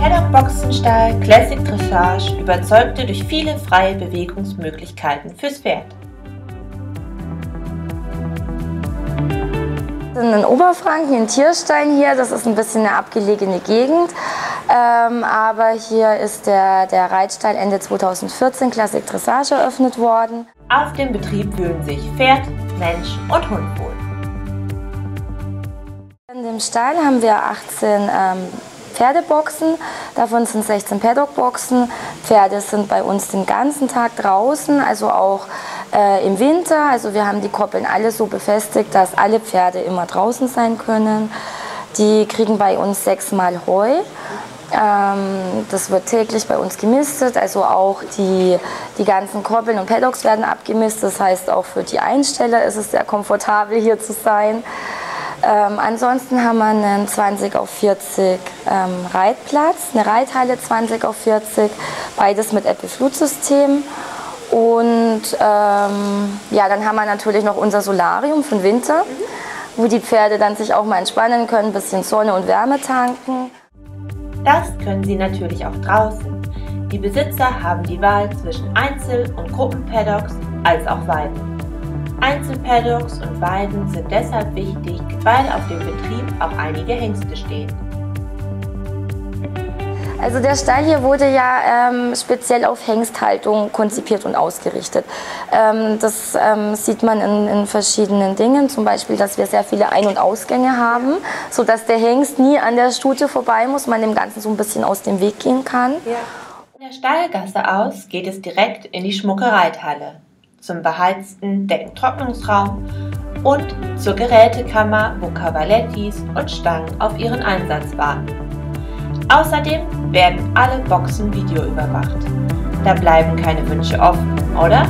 Paddock Boxenstall Classic Dressage überzeugte durch viele freie Bewegungsmöglichkeiten fürs Pferd. In Oberfranken, in Tierstein hier, das ist ein bisschen eine abgelegene Gegend. Ähm, aber hier ist der, der Reitstall Ende 2014 Classic Dressage eröffnet worden. Auf dem Betrieb fühlen sich Pferd, Mensch und Hund wohl. Dem Stall haben wir 18 ähm, Pferdeboxen, davon sind 16 Paddockboxen. Pferde sind bei uns den ganzen Tag draußen, also auch äh, im Winter. Also wir haben die Koppeln alle so befestigt, dass alle Pferde immer draußen sein können. Die kriegen bei uns sechsmal Heu. Ähm, das wird täglich bei uns gemistet, also auch die, die ganzen Koppeln und Paddocks werden abgemistet. Das heißt, auch für die Einsteller ist es sehr komfortabel hier zu sein. Ähm, ansonsten haben wir einen 20 auf 40 ähm, Reitplatz, eine Reithalle 20 auf 40, beides mit Apple-Flutsystem. Und ähm, ja, dann haben wir natürlich noch unser Solarium für den Winter, wo die Pferde dann sich auch mal entspannen können, ein bisschen Sonne und Wärme tanken. Das können sie natürlich auch draußen. Die Besitzer haben die Wahl zwischen Einzel- und Gruppenpaddocks als auch Weiden. Einzelpaddocks und Weiden sind deshalb wichtig, weil auf dem Betrieb auch einige Hengste stehen. Also der Stall hier wurde ja ähm, speziell auf Hengsthaltung konzipiert und ausgerichtet. Ähm, das ähm, sieht man in, in, verschiedenen Dingen, zum Beispiel, dass wir sehr viele Ein- und Ausgänge haben, sodass der Hengst nie an der Stute vorbei muss, man dem Ganzen so ein bisschen aus dem Weg gehen kann. Ja. Von der Stallgasse aus geht es direkt in die Schmuckereithalle, zum beheizten Deckentrocknungsraum und zur Gerätekammer, wo Cavalettis und Stangen auf ihren Einsatz warten. Außerdem werden alle Boxen videoüberwacht. Da bleiben keine Wünsche offen, oder?